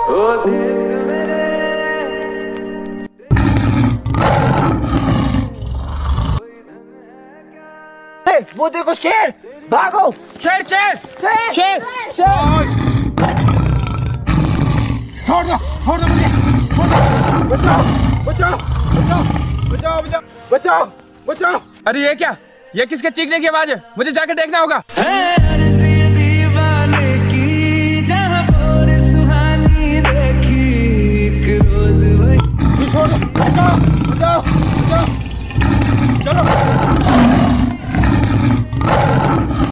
ए, वो देखो शेर भागो। शेर शेर शेर शेर। शेर। छोड़ दो छोड़ दो मुझे बचाओ बचाओ बचाओ बचाओ बचाओ बचाओ बचाओ। अरे ये क्या? ये किसके चीखने की आवाज़ है? मुझे जाकर देखना होगा। बचाओ बचाओ चलो।